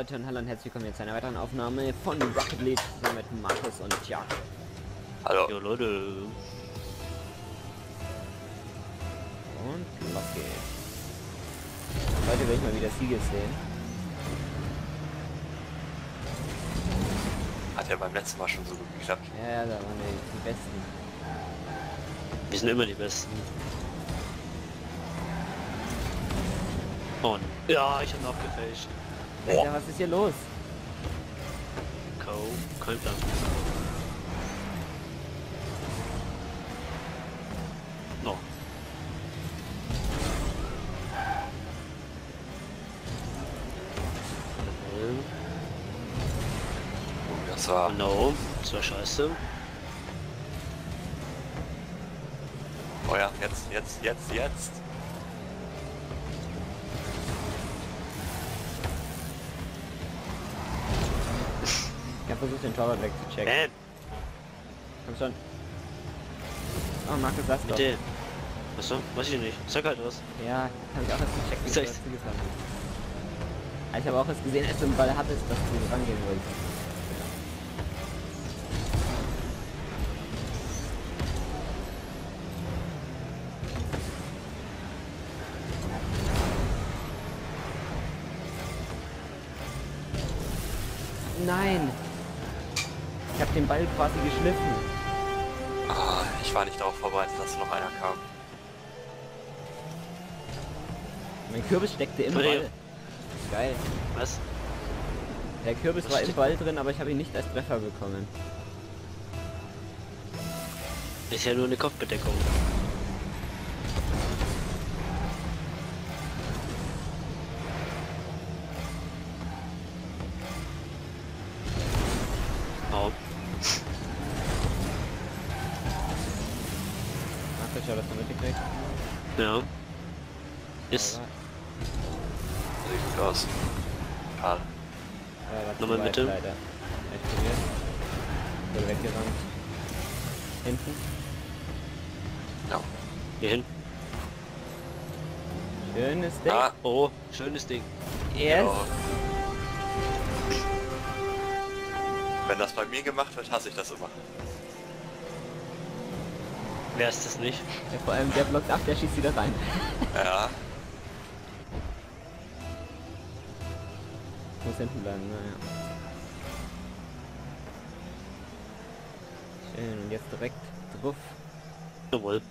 Leute und hallo und herzlich willkommen zu einer weiteren Aufnahme von Rocket League zusammen mit Markus und Jack. Hallo. Jo Leute. Und los geht's. Heute will ich mal wieder Siege sehen. Hat ja beim letzten Mal schon so gut geklappt. Ja, ja, da waren wir die Besten. Wir sind immer die Besten. Und ja, ich habe noch gefälscht. Alter, was ist hier los? Co. Plan. No. Das war No. Das war scheiße. Oh ja, jetzt, jetzt, jetzt, jetzt. Versucht den Torwart wegzuchecken. Man, Komm schon. Oh, Markus, lass doch. bitte. Achso, weiß ich nicht. Sag halt was. Ja, hab ich auch erst gecheckt, wie Soll ich's-. Ah, Ich habe auch erst gesehen, als du den Ball hattest, dass du rangehen wolltest. Nein! Ich habe den Ball quasi geschliffen. Ah, ich war nicht darauf vorbereitet, dass noch einer kam. Mein Kürbis steckte im Dreh. Ball. Geil. Was? Der Kürbis Was war im Ball drin, aber ich habe ihn nicht als Treffer bekommen. Ist ja nur eine Kopfbedeckung. Ja. Ist. Sieht gut aus. Schade. Ja, Nochmal bitte. Leider. Wurde weggerannt. Hinten. Ja. Hier hin. Schönes Ding. Ah, Oh, schönes Ding. yes. ja. Wenn das bei mir gemacht wird, hasse ich das immer. Wer ist das nicht? Ja, vor allem der blockt ab, der schießt wieder rein. Ja. Muss hinten bleiben, naja. Schön, und jetzt direkt drauf. Jawohl.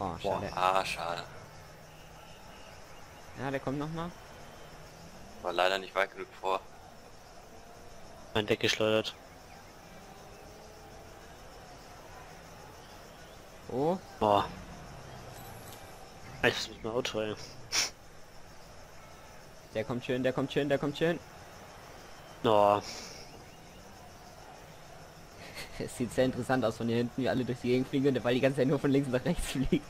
Oh, Boah, schade. ah, schade. Ja, der kommt nochmal. War leider nicht weit genug vor. Mein weggeschleudert. Oh, Boah. Ich muss dem Auto, ey. der kommt schön, der kommt schön, der kommt schön. Oh, Es sieht sehr interessant aus von hier hinten, wie alle durch die Gegend fliegen und der Ball die ganze Zeit nur von links nach rechts fliegt.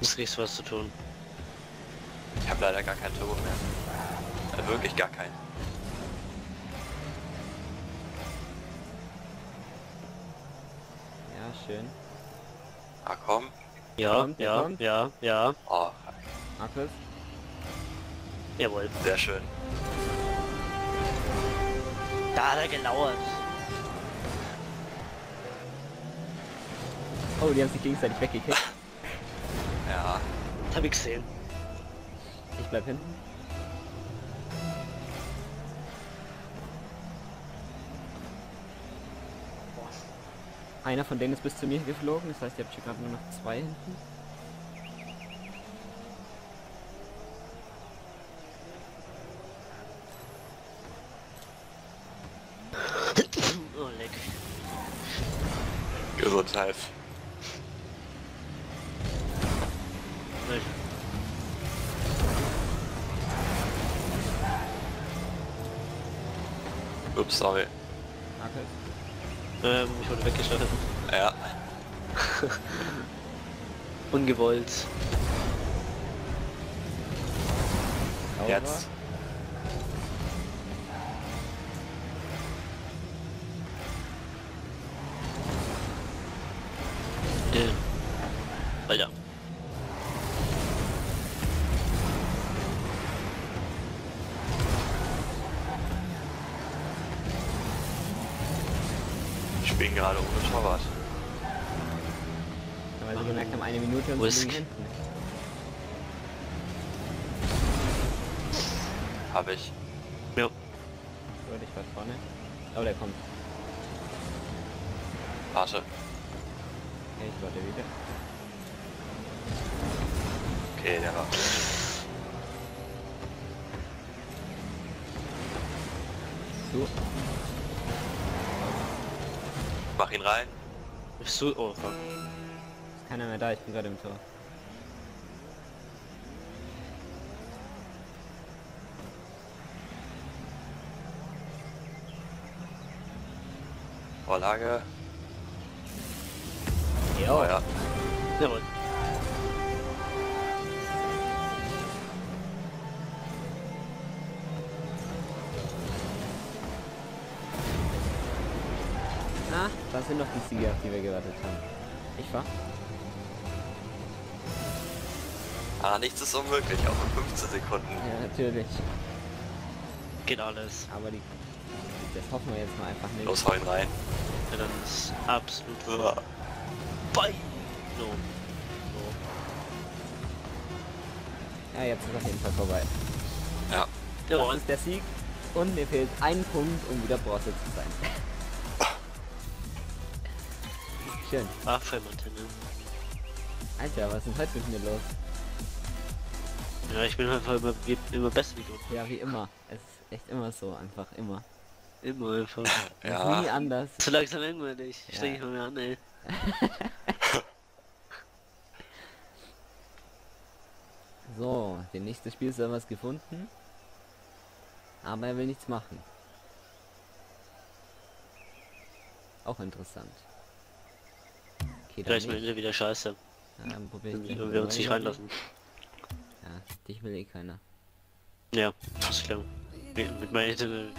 muss nichts was zu tun. Ich habe leider gar kein Turbo mehr. Äh, wirklich gar keinen. Schön. Ah, komm. Ja, Kommt, ja, kommt. ja, ja. Oh, Markus? Jawohl. sehr schön. Da hat er gelauert. Oh, die haben sich gegenseitig weggekickt. Ja. Das hab ich gesehen. Ich bleib hinten. Einer von denen ist bis zu mir geflogen, das heißt, ihr habt hier gerade nur noch zwei hinten. Oh, leck. Gesundheit. Ups, sorry. Markus? Ähm, ich wurde weggeschleudert. Ja. Ungewollt. Jetzt. Spielen gerade ohne Torwart. Weil sie gemerkt haben, eine Minute und liegen hinten. Habe ich. Ja. Gut, ich war vorne. Oh, der kommt. Warte. Okay, ich warte wieder. Okay, der war. So. Mach ihn rein. Bist du? Oh, fuck. Ist keiner mehr da, ich bin gerade im Tor. Vorlage. Jo. Oh ja. Jawohl. Das sind doch die Sieger, auf die wir gewartet haben. Ich war? Ah, nichts ist unmöglich, auch in 15 Sekunden. Ja, natürlich. Geht alles. Aber die... Das hoffen wir jetzt mal einfach nicht. Los, hau ihn rein. Ja, dann ist absolut Ja. vorbei. So. So. Ja, jetzt ist auf jeden Fall vorbei. Ja. Das ist der Sieg. Und mir fehlt ein Punkt, um wieder Bronze zu sein. Schön. Ach. Alter, was ist denn heute mit mir los? Ja, ich bin einfach immer, immer besser wie du. Ja, wie immer. Es ist echt immer so, einfach immer. Immer einfach. Ja. Nie anders. Zu langsam langweilig. Ja. Streng ich mal mehr an, ey. So, der nächste Spielserver ist gefunden. Aber er will nichts machen. Auch interessant. Okay, Vielleicht am. Ende wieder scheiße. Ja, dann probier ich Wenn wir uns nicht reinlassen. Ja, dich will eh keiner. Ja, ist klar. Mit, mit meiner Internet.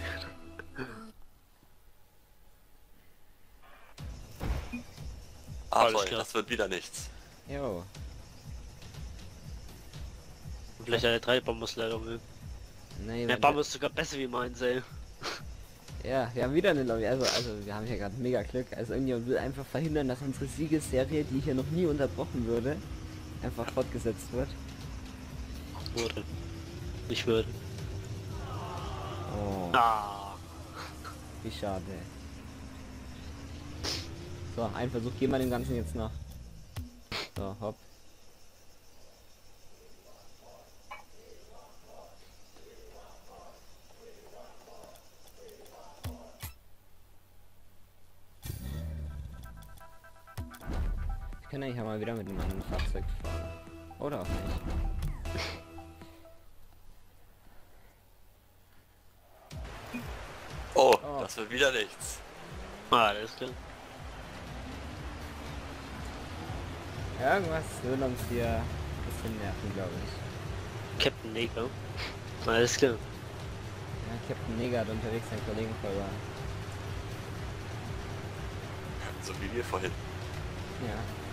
Ah, Alles toll, klar. das wird wieder nichts. Jo. Vielleicht eine drei Bombusleitung. Ne? Nee, Der Baum ist sogar besser wie meins, ey. Ja, wir haben wieder eine Lobby. Also, also wir haben hier gerade mega Glück. Also irgendjemand will einfach verhindern, dass unsere Siegesserie, die hier noch nie unterbrochen würde, einfach fortgesetzt wird. Würde. Ich würde. Oh, Ah. wie schade. So, ein Versuch geben wir dem Ganzen jetzt noch. So, hopp. Kann eigentlich auch mal wieder mit einem anderen Fahrzeug fahren. Oder auch nicht. Oh, Oh. das wird wieder nichts. Ah, alles klar. Irgendwas will uns hier ein bisschen nerven, glaube ich. Captain Neger. Alles klar. Ja, Captain Neger hat unterwegs seinen Kollegen verloren. So wie wir vorhin. Ja.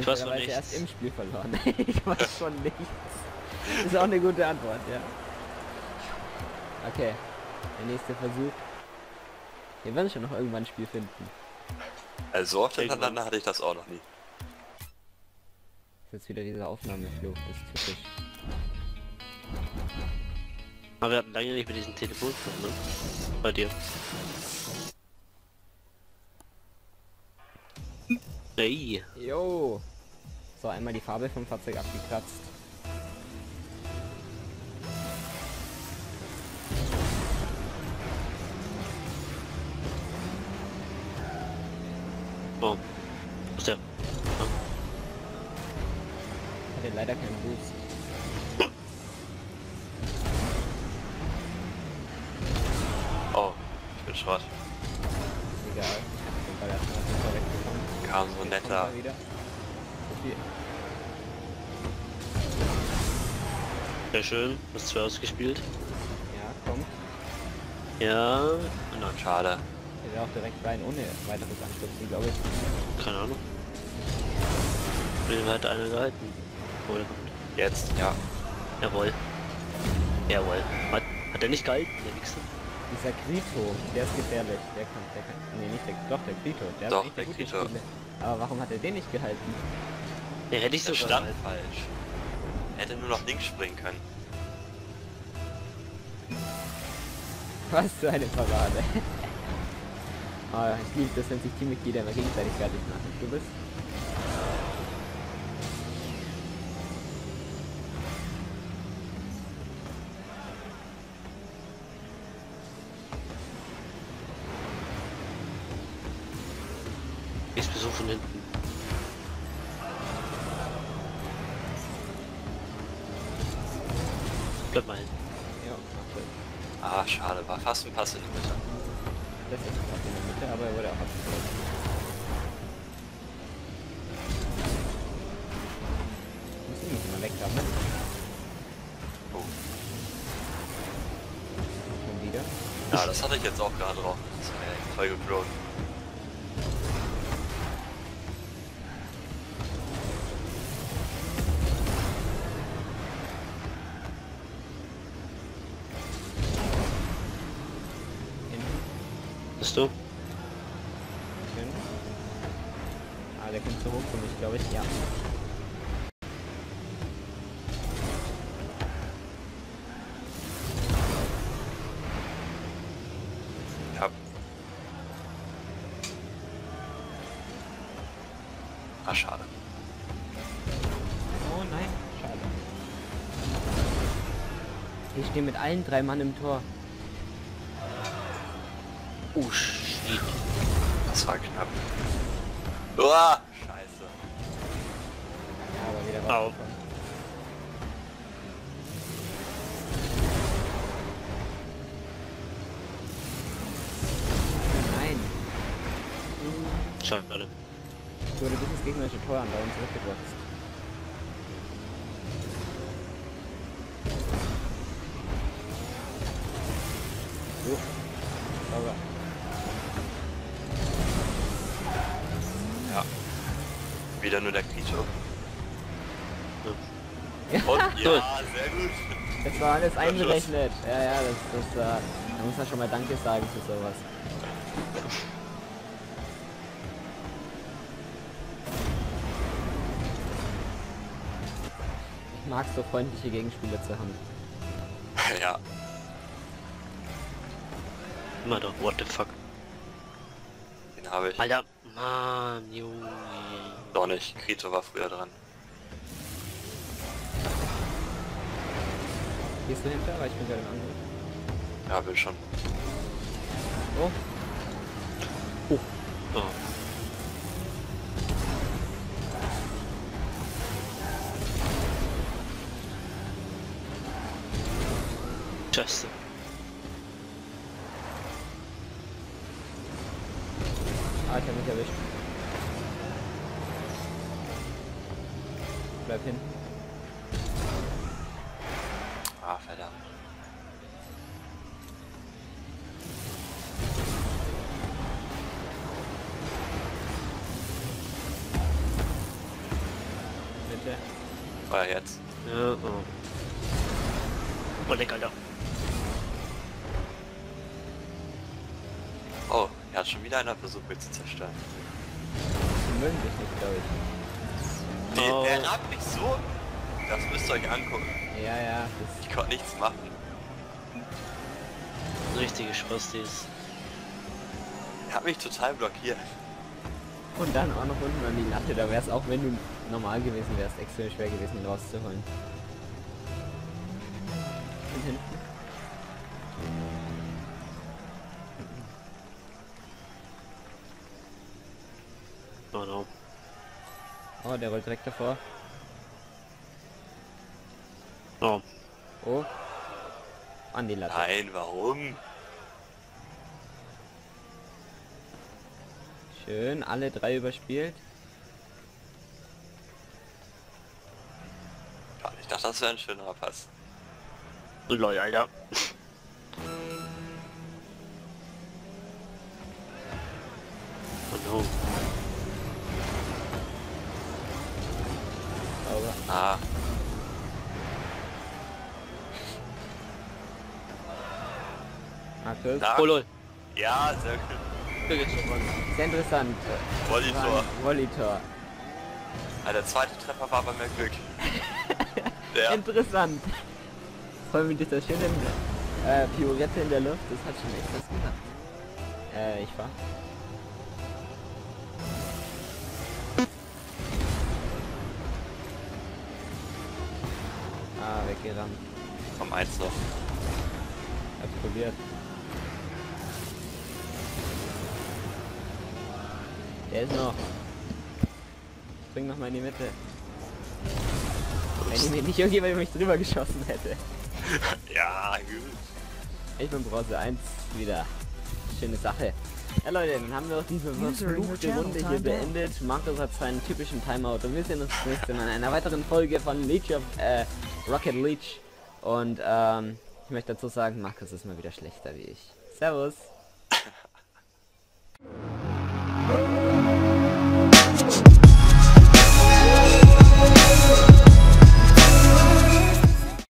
Ich weiß von nichts. erst im Spiel verloren. ich weiß schon nichts. Ist auch eine gute Antwort, ja. Okay. Der nächste Versuch. Wir werden schon noch irgendwann ein Spiel finden. Also so oft hintereinander hatte ich das auch noch nie. Das ist jetzt wieder dieser Aufnahmeflug. Das ist typisch. Aber wir hatten lange nicht mit diesem Telefon ne? Bei dir. Hey. Jo. So, einmal die Farbe vom Fahrzeug abgekratzt. Oh. Ist der? Hatte leider keinen Boost. Oh, ich bin Schrott. Egal. Ich hab den Ball erstmal wegbekommen. Kam so netter. er. Sehr schön. Hast zwei ausgespielt. Ja, kommt. Ja. Nein, Schade. Er wäre auch direkt rein ohne weiteres Anstupsen, glaube ich. keine Ahnung. Den hat einer gehalten. Oder? Jetzt, ja. Jawohl. Jawohl. Hat, hat er nicht gehalten, der Wichser? Dieser Grito, der ist gefährlich. Der kann, der kann, nee, nicht der, doch, der Krito. Der Doch, der. Spiele. Aber warum hat er den nicht gehalten? Der hätte ich sogar. stand falsch. Er hätte nur nach links springen können. Was für eine Parade. oh, ich liebe das, wenn sich Teammitglieder immer gegenseitig fertig machen. Du bist? Ich besuche von hinten. Bleib mal hin. Ja, ach, gut. Ah, schade, war fast ein Pass in die Mitte. das ist fast in der Mitte, aber er wurde auch abgeschlossen. Muss ich nicht immer weg haben, ne? Oh. Schon wieder. Ja, das hatte ich jetzt auch gerade drauf. Das war ja echt toll du? Ah, der kommt zu hoch für mich, glaube ich. Ja. Ja. Ah, schade. Oh nein, schade. Ich stehe mit allen drei Mann im Tor. Oh, shit. Das war knapp. Uah, scheiße. Ja, aber wieder. Nein, Schade. ich wurde bis ins gegnerische Tor an und zurückgebracht. Wieder nur der Krito. Ja. Und ja, sehr gut. Das war alles einberechnet. Ja, ja, das, das, äh, da muss man schon mal Danke sagen für sowas. Ich mag so freundliche Gegenspieler zu haben. Ja, Immer doch, what the fuck. den habe ich. Alter, Mann, Junge. Doch nicht. Krito war früher dran. Gehst du hinter? Weil ich bin gerade im Angriff. Ja, will schon. Oh, Oh. Just. ah, ich hab mich erwischt. Hin. Ah, verdammt. Bitte. Er jetzt. Ja, oh. Oh, lecker, Alter. Oh, er hat schon wieder einer versucht, mich zu zerstören. Die mögen dich nicht, glaube ich. Nee, Oh. er rammt mich so. Das müsst ihr euch angucken. Ja, ja, das Ich konnte nichts machen. Richtige Spastis. Er hat mich total blockiert. Und dann auch noch unten an die Latte, da wäre es auch, wenn du normal gewesen wärst, extrem schwer gewesen, ihn rauszuholen. Und hinten. Oh no. Oh, der rollt direkt davor. Oh. Oh. An die Latte. Nein, warum? Schön, alle drei überspielt. Ich dachte, das wäre ein schöner Pass. Lol, Alter. Markus. na, Oh lol. ja, sehr gut. Sehr interessant. Volley-Tor. Volley-Tor. Ja, der zweite Treffer war bei mir Glück. Der, Interessant. Vor allem mit dieser schönen äh, Piorette in der Luft, das hat schon echt was gemacht. Äh, ich war. Ah, weggerannt. komm, eins noch. Hab's probiert. Der ist noch. Spring noch mal in die Mitte. Wenn ich mir nicht irgendjemand mich drüber geschossen hätte. Ja, gut. Ich bin Bronze 1 wieder. Schöne Sache. Ja Leute, dann haben wir auch diese verfluchte Runde hier beendet. Markus hat seinen typischen Timeout und wir sehen uns das nächste Mal in einer weiteren Folge von Leech of äh, Rocket Leech. Und ähm, ich möchte dazu sagen, Markus ist mal wieder schlechter wie ich. Servus.